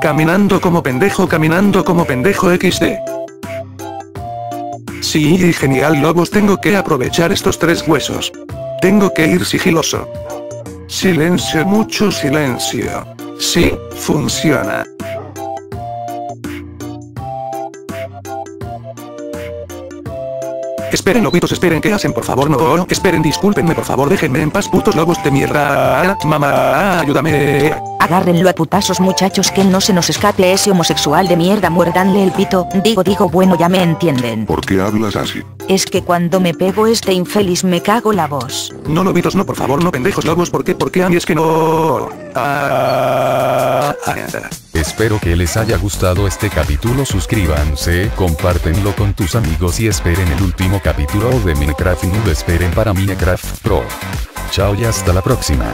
Caminando como pendejo, caminando como pendejo XD. Sí, genial lobos, tengo que aprovechar estos tres huesos. Tengo que ir sigiloso. Silencio, mucho silencio. Sí, funciona. Esperen lobitos, esperen, ¿qué hacen? Por favor, no, esperen, discúlpenme, por favor, déjenme en paz, putos lobos de mierda. Mamá, ayúdame. Agárrenlo a putazos muchachos que no se nos escape ese homosexual de mierda, muerdanle el pito. Digo, digo, bueno, ya me entienden. ¿Por qué hablas así? Es que cuando me pego este infeliz me cago la voz. No lobitos, no, por favor, no pendejos lobos, ¿por qué? ¿Por qué a mí es que no? Ah, ah, ah. Espero que les haya gustado este capítulo suscríbanse, compártenlo con tus amigos y esperen el último capítulo de Minecraft y no esperen para Minecraft Pro. Chao y hasta la próxima.